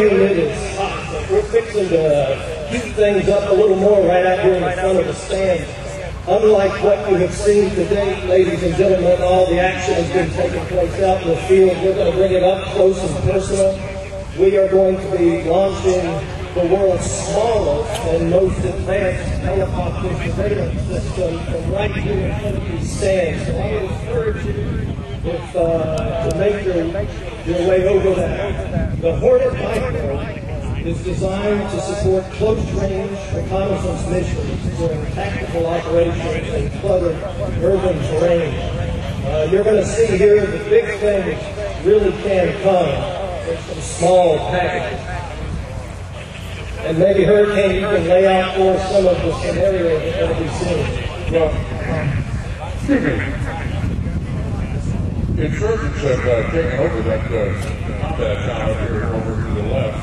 We're fixing to heat things up a little more right out here in front of the stand. Unlike what you have seen today, ladies and gentlemen, all the action has been taking place out in the field. We're going to bring it up close and personal. We are going to be launching the world's smallest and most advanced helicopter surveillance system from right here in front of these stands. So I encourage you if, uh, to make your, your way over there. The Hornet Micro is designed to support close-range reconnaissance missions during tactical operations in cluttered urban terrain. Uh, you're going to see here the big things really can come in some small packages. And maybe Hurricane, you can lay out for some of the scenarios that we'll be. Well, excuse me. Insurgents have uh, taken over that uh, combat town here, over to the left,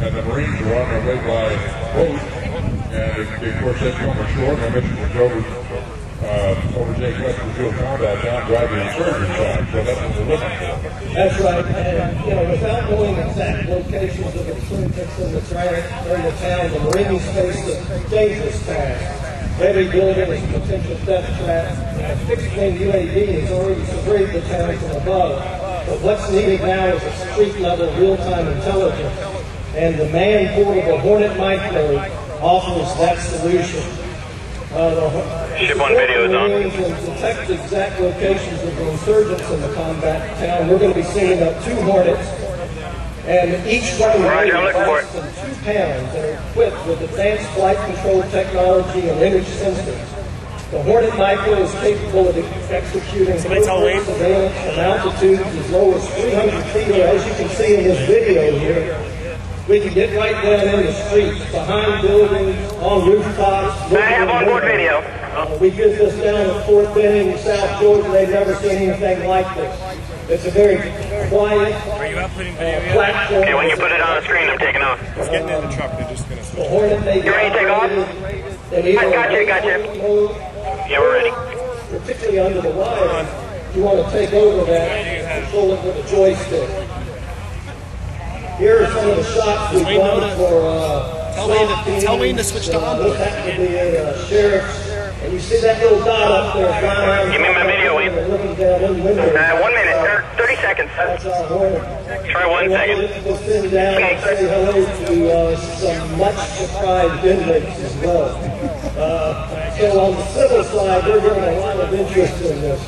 and the Marines are on their way by boat, and of course they've come ashore, and their mission is over, uh, overtake Western Field combat town, drive the insurgents out, so that's what we're looking for. That's right, and you know, without knowing exact locations of lunatics in the, tra- in the town, the Marines face a dangerous task. Every building is a potential death trap. A fixed-wing UAV has already the town from above. But what's needed now is a street-level real-time intelligence. And the man-portable Hornet Micro offers that solution. Uh, the, Ship on video is on. Detect exact locations of the insurgents in the combat town. We're going to be sending up two Hornets and each one weighs less than two pounds and are equipped with advanced flight control technology and image sensors. The Hornet Micro is capable of executing close surveillance from altitudes as low as 300 feet, or as you can see in this video here. We can get right down in the streets, behind buildings, on rooftops. I have on board video. Uh, we did this down at Fort Benning, South Georgia. They've never seen anything like this. It's a very quiet Are you outputting uh, video yet? platform. Okay, when you put it on the screen, I'm taking off. It's getting in the truck. They're just gonna The switch. Hornet may You ready to take off? operated in either I got you, got you. A mode, Yeah, we're ready. Particularly under the wire, you want to take over that and control it with a joystick. Here are some of the shots we've done to- for uh, Tell Wayne to- teams. tell Wayne to switch to Uh, onboard. This happened to be a uh, sheriff. And you see that little dot up there flying. Give me my video, Wayne. They're Looking down in the window. Uh, one minute, or 30 seconds. That's our Hornet. Try one second. We'll send down and say hello to uh, some much surprised inmates as well. Uh, so on the civil side, we're getting a lot of interest in this.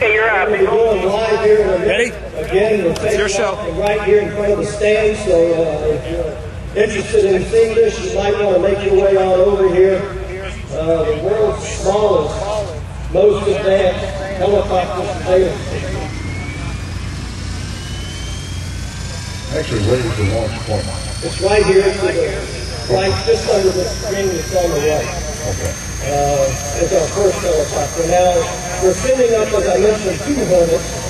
Hey, you're We're up. going to be going live here in a. Ready? Again, we're taking your show. right here in front of the stand. So uh, if you're interested in seeing this, you might want to make your way on over here. Uh, the world's smallest, most advanced helicopter surveillance system. Actually, waiting for launch point. It's right here to the right, just under the screen that's on the right. Okay. Uh, it's our first helicopter. Now, we're sending up, as I mentioned, two Hornets,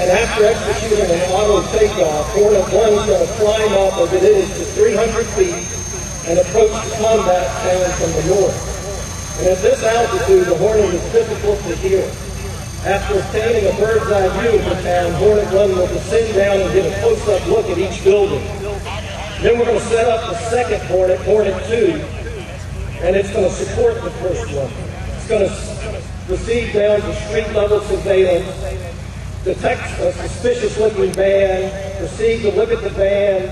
and after executing an auto takeoff, Hornet 1 is going to climb up as it is to 300 feet and approach the combat town from the north. And at this altitude, the Hornet is difficult to hear. After obtaining a bird's eye view of the town, Hornet 1 will descend down and get a close-up look at each building. Then we're going to set up the second Hornet, Hornet 2, and it's going to support the first one. It's going to proceed down to street level surveillance, detect a suspicious looking van, proceed to look at the van,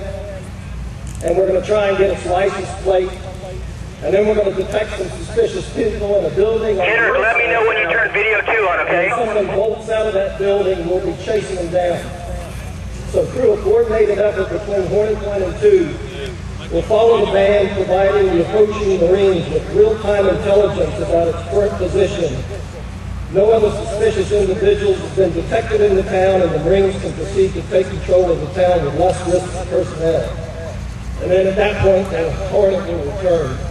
and we're going to try and get its license plate. And then we're going to detect some suspicious people in a building. on the Henrik, north let me know when you turn video two on, okay? if someone bolts out of that building, we'll be chasing them down. So through a coordinated effort between Hornet 1 and 2, we'll follow the van, providing the approaching Marines with real-time intelligence about its current position. No other suspicious individuals have been detected in the town, and the Marines can proceed to take control of the town with less risk to personnel. And then at that point, the Hornet will return.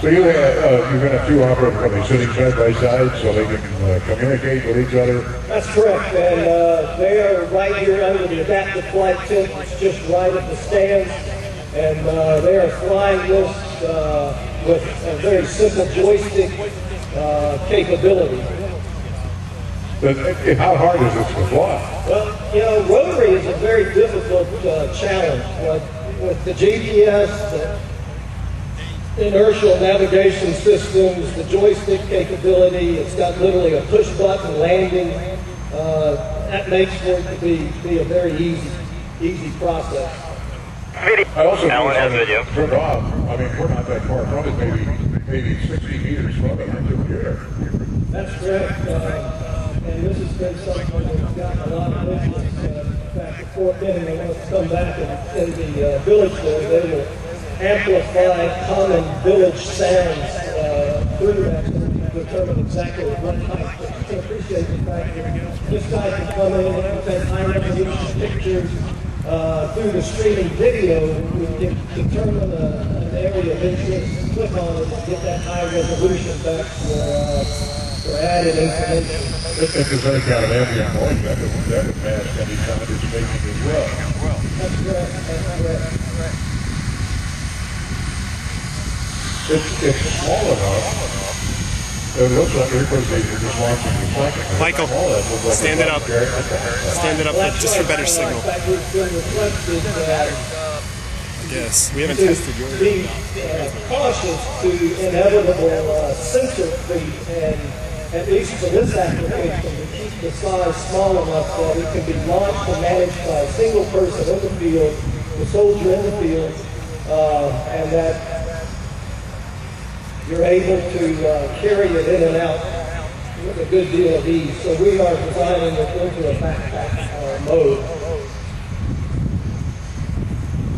So you have, uh, you're going to have two operators probably sitting side by side so they can uh, communicate with each other. That's correct, and uh, they are right here under the adaptive flight tent. It's just right at the stands, and uh, they are flying this uh, with a very simple joystick uh, capability. But uh, how hard is this to fly? Well, you know, rotary is a very difficult uh, challenge. Uh, with the GPS, the inertial navigation systems, the joystick capability, it's got literally a push button landing. Uh, that makes for it to be, be a very easy, easy process. Video. I also Alan has video. when it turned off. I mean, we're not that far from it, maybe maybe 60 meters from it. I think here. That's correct. Uh, and this has been something that's gotten a lot of business. Uh, in fact, the Fort Benning, they want to come back and in the uh, village there, they will amplify common village sounds uh, through that to determine exactly what you can appreciate the fact that this guy can come in and take high resolution pictures uh, through the streaming video. We can determine a, an area of interest, click on it, and get that high resolution back for, uh, for added information. If if there's any kind of ambient noise, that would, that would mask any kind of information as well. That's correct. That's correct. It's, it's small enough. It looks like everybody's just launching the second. Michael, All that looks like stand it up. carrot in the back. Stand it up Well, just for right. better signal. In fact, we've been requested Yes, we haven't to tested yours. be uh, cautious to inevitable uh, sensor feet and at least for this application to keep the size small enough that it can be launched and managed by a single person in the field, the soldier in the field, uh, and that you're able to uh, carry it in and out with a good deal of ease. So we are designing it into a backpack uh, mode.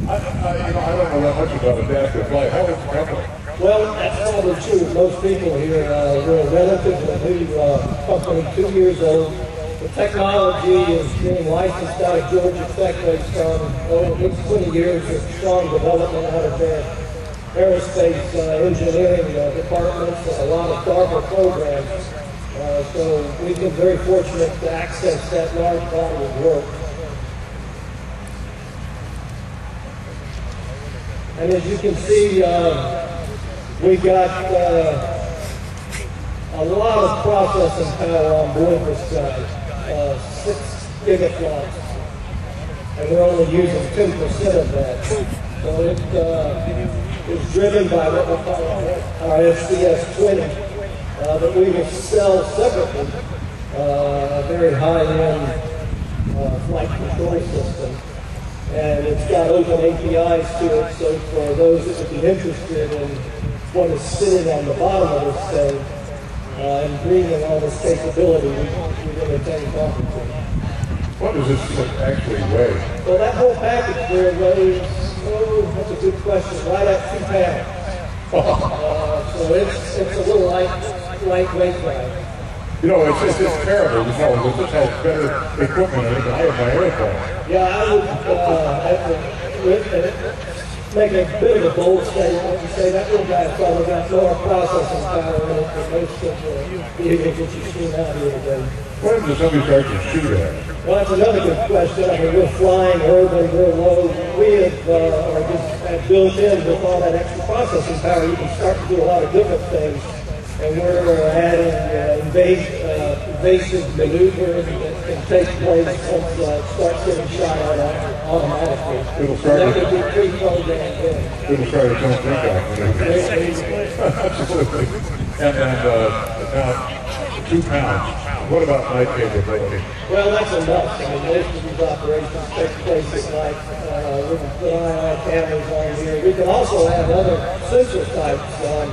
I, I, you know, I don't know that much about adaptive flight. How is the company? Well, that's probably true. Most people here, uh, we're a relatively new uh, company, two years old. The technology is being licensed out of Georgia Tech based on oh, at least 20 years of strong development out of their aerospace uh, engineering uh, departments a lot of DARPA programs. Uh, so we've been very fortunate to access that large body of work. And as you can see, uh, we got uh, a lot of processing power on board this guy, uh, six gigaflops, and we're only using 10% of that. So it uh, is driven by what we call our FCS 20 uh, that we will sell separately, uh, a very high-end uh, flight control system and it's got open APIs to it, so for those that would be interested in what is sitting on the bottom of this thing uh, and bringing all this capability, we, we entertain talking to them. What does this actually weigh? Well, that whole package there weighs, oh, that's a good question, right at two pounds. Uh, so it's, it's a little light, lightweight ride. You know, it's, it's, it's terrible. You know, this has better equipment than I have my airplane. Yeah, I would, uh, have to, with, uh, make a bit of a bold statement and say that little guy's probably got more processing power than most of the vehicles that you've seen out here today. What if somebody starts to shoot at? Well, that's another good question. I mean, we're flying urban, we're low. We have, uh, are just built in with all that extra processing power, you can start to do a lot of different things. And we're adding uh, invasive, uh, invasive maneuvers can take place once uh, start getting shot at automatically. It'll start And that with- could be pre-programmed in. It'll start its own takeoff. Absolutely. And, and uh, now, two pounds. What about night capability? Well, that's enough. I mean, most of these operations take place at night. Uh, we can put IR cameras on here. We can also have other sensor types. Um,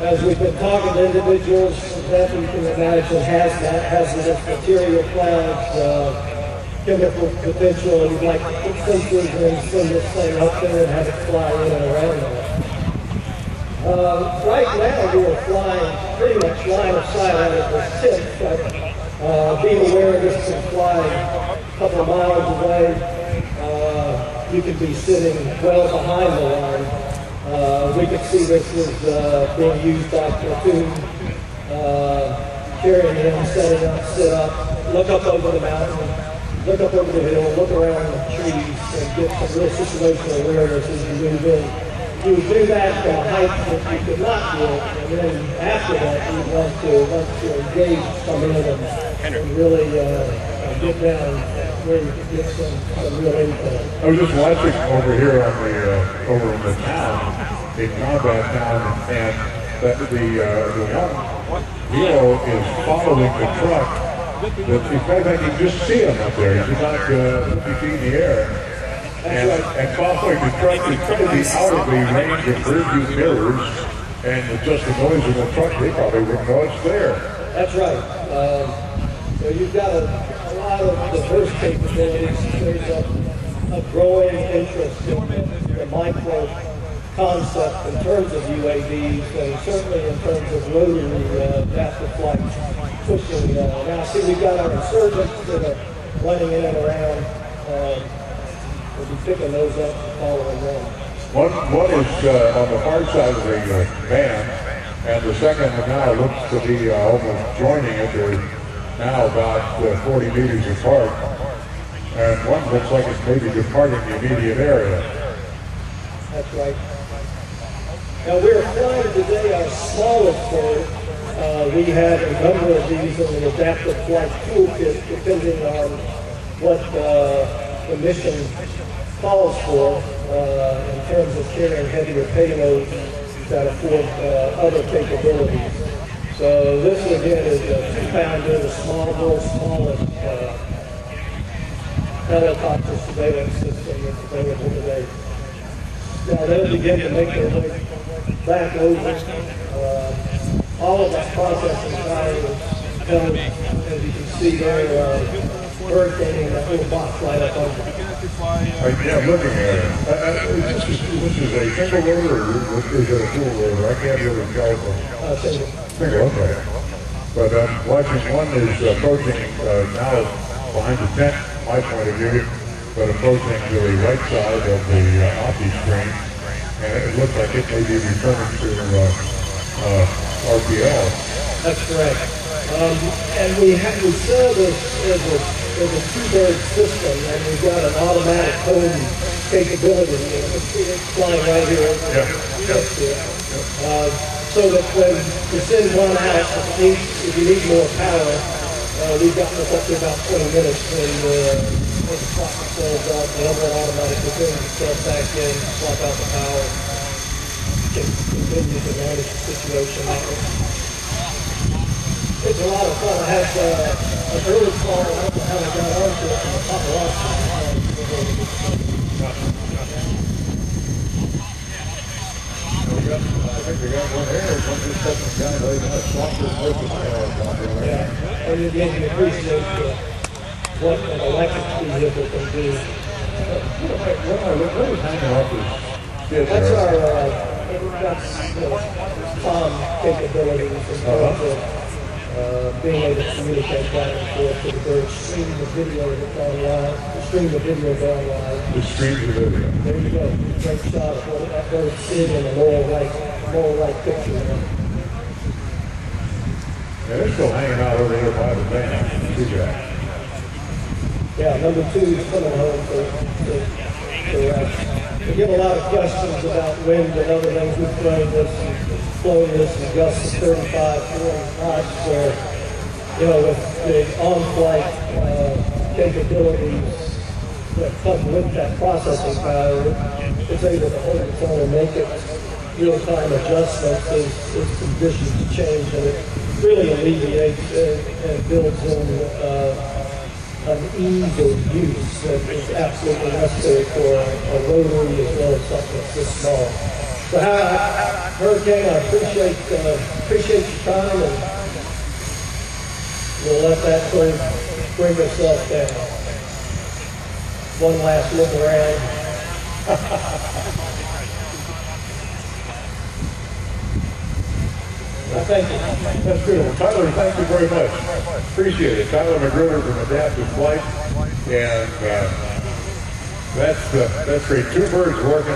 as we've been talking to individuals, for example, you can imagine hazmat, hazardous material clouds, uh, chemical potential, and you'd like to put sensors and send this thing up there and have it fly in and around that. Uh, right now, we are flying pretty much line of sight out of this tip, but uh, be aware this can fly a couple of miles away. Uh, you could be sitting well behind the line. Uh, we could see this as uh, being used by platoon, uh, carrying in, setting up, sit up, look up over the mountain, look up over the hill, look around the trees, and get some real situational awareness as you move in you would do that from a height that you could not do it, and then after that, you want to, want to engage, come in and and really uh, get down you get some, some real info. I was just watching over here on the, uh, over in the town, in Combat Town, and that the, uh, the one hero is following the truck. But in fact, I can just see him up there. He's about uh, 50 feet in the air. And, and following the truck is probably out of the range of rear view mirrors. And just the noise of the truck, they probably wouldn't know it's there. That's right. Um, so you've got a, a lot of diverse capabilities. There's a, a growing interest in the micro concept in terms of UAVs and certainly in terms of rotary uh, adaptive flight pushing. Uh, now, see, we've got our insurgents that are running in and around. Um, we'll be picking those up and following them. One, one is uh, on the far side of the uh, band, and the second now looks to be uh, almost joining it. They're now about uh, 40 meters apart, and one looks like it's maybe departing the immediate area. That's right. Now we're flying today our smallest bird. Uh, we have a number of these in the adaptive flight toolkit depending on what uh, the mission calls for uh, in terms of carrying heavier payloads that afford uh, other capabilities. So this again is a two-pounder, the small, world's smallest uh, helicopter surveillance system that's available today. Now they'll begin to make their way back over. Uh, all of that processing power is coming, as you can see there, uh, hurricane that little box right up under. Uh, yeah, I'm looking at it. Uh, uh, this, is, this is a single rotor, or is it a dual rotor? I can't really tell from Uh, single. single, okay. But I'm watching one is approaching uh, now behind the tent, my point of view, but approaching to the right side of the uh, Opti screen, and it looks like it may be returning to uh, uh, RPL. That's correct. Um, and we have, we sell this as a, as a two-bird system, and we've got an automatic home capability. Flying right here. over Yeah, to. Uh, so that when you send one out, if you need, if you need more power, uh, we've got this up to about 20 minutes when, uh, when the clock sells out, the other itself back in, swap out the power, continue to manage the situation that way. It's a lot of fun. I had uh, an early call, I don't know how I got onto it, a I think got one there, one got swamped with uh, Yeah, get to appreciate uh, what an electric vehicle can do. What am I, what am I, hanging off this skid That's our, uh, that's the com capabilities in terms of uh, being able to communicate back and forth to the birds, stream the video that's online, stream the video down live. The stream of video. There you go. Great shot of what that bird sitting in the lower right, lower right picture. Yeah, they're still hanging out over there by the band. See that? Yeah, number two is coming home for, for, for rest. We get a lot of questions about wind and other things. We've flown this, flown this in gusts of 35, 40 knots where, you know, with the on-flight uh, capabilities that come with that processing power, it's able to hold its own and make it real-time adjustments as, as conditions change, and it really alleviates and, and builds in uh, an ease of use that is absolutely necessary for a, rotary as well as something this small. So, uh, Hurricane, I appreciate uh, appreciate your time, and we'll let that sort bring itself down. One last look around. I thank you. That's. Well, Tyler, thank you very much. Appreciate it. Tyler McGruder from Adaptive Flight. And uh, that's, uh, that's great. Two birds working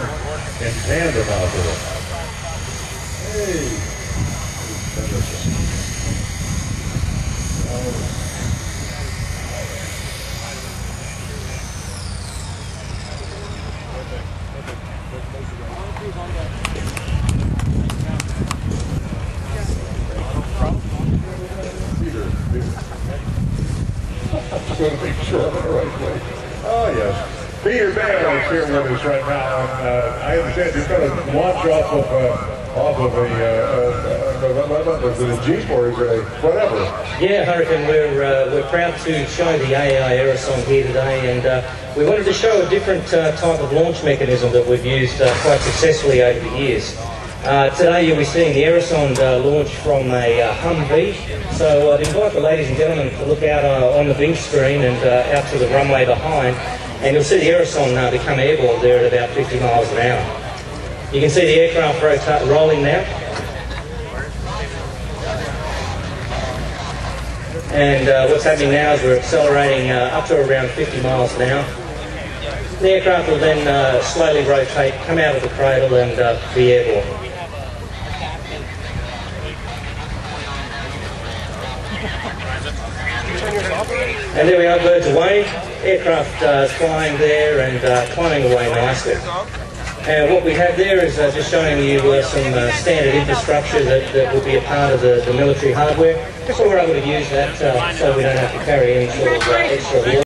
in tandem out there. Hey. Peter, Peter. going to be sure I'm in the right place. Oh, yes. Peter Bail is here with us right now, and uh, I understand you're going to launch off of uh, off of a, uh, uh, uh, it a Jeep or a whatever? Yeah, Hurricane, we're, uh, we're proud to show the AI Aerosonde here today, and uh, we wanted to show a different uh, type of launch mechanism that we've used uh, quite successfully over the years. Uh, today you'll be seeing the Aerosonde uh, launch from a uh, Humvee, so I'd invite the ladies and gentlemen to look out uh, on the big screen and uh, out to the runway behind, and you'll see the Aerosonde uh, become airborne there at about 50 miles an hour. You can see the aircraft rota- rolling now. And uh, what's happening now is we're accelerating uh, up to around 50 miles an hour. The aircraft will then uh, slowly rotate, come out of the cradle and be airborne. And there we are, birds away. Aircraft uh, flying there and uh, climbing away nicely. And what we have there is uh, just showing you uh, some uh, standard infrastructure that, that will be a part of the, the military hardware. So we're able to use that uh, so we don't have to carry any sort of uh, extra